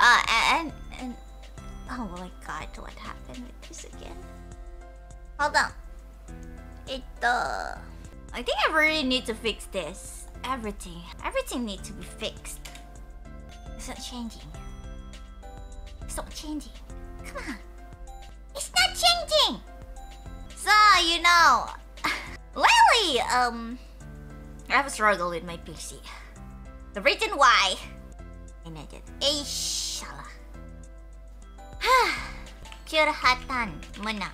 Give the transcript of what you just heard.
uh, and, and oh my god, what happened with this again? Hold on. It uh, I think I really need to fix this. Everything, everything needs to be fixed. It's not changing. It's not changing. Come on. It's not changing. So you know, lately, um, I have a struggle with my PC. The reason why I needed a InsyaAllah. Hah, curhatan menang.